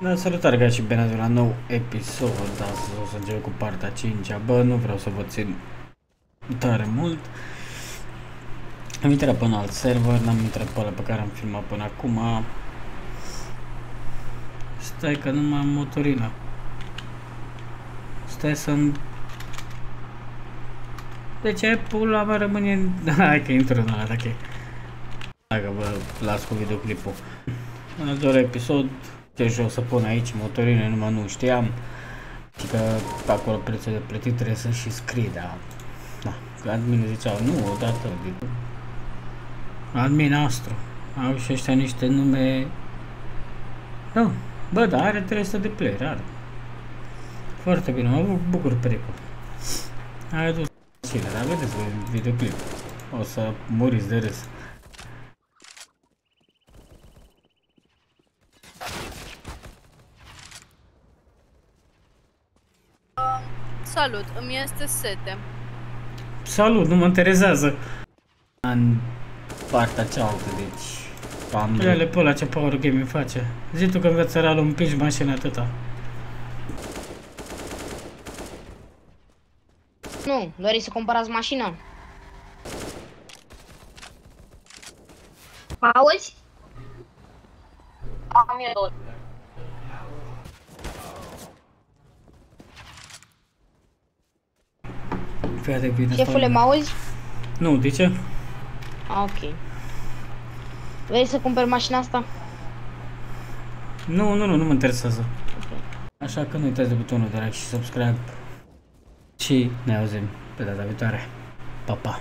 Da, salutare guys și bine ați venit la nou episod, astăzi o să încep cu partea 5 -a. Bă, nu vreau să vă țin tare mult. Am intrat pe un alt server, n-am intrat pe ăla pe care am filmat până acum. Stai că nu mai am motorina. Stai să-mi... De ce pula mea rămâne în... Hai că intru în ăla, dacă e. Dacă vă las cu videoclipul. În al doilea episod, ce o să pun aici motorine, numai nu știam. Și că pe acolo prețul de plătit trebuie să și scrie, dar... Da, că admin ziceau, nu, odată, admin astru. Au și ăștia niște nume... Da, bă, da, are 300 de player, are. Foarte bine, mă bucur pericol. Ai adus cine, dar vedeți voi videoclip. O să muriți de râs. Salut, îmi este sete. Salut, nu mă interesează. În partea cealaltă, deci... Am... Ele pe ăla ce power game face. Zi tu că în viața reală împingi mașina atâta. Nu, doriți să cumpărați mașină? Auzi? Am eu Fii de bine. Șefule, mă auzi? Nu, de ce? Ah, ok. Vrei să cumperi mașina asta? Nu, nu, nu, nu mă interesează. Așa că nu uitați de butonul de like și subscribe. Și ne auzim pe data viitoare. Pa, pa!